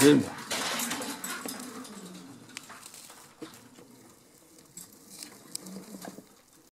真的